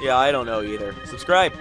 yeah, I don't know either. Subscribe.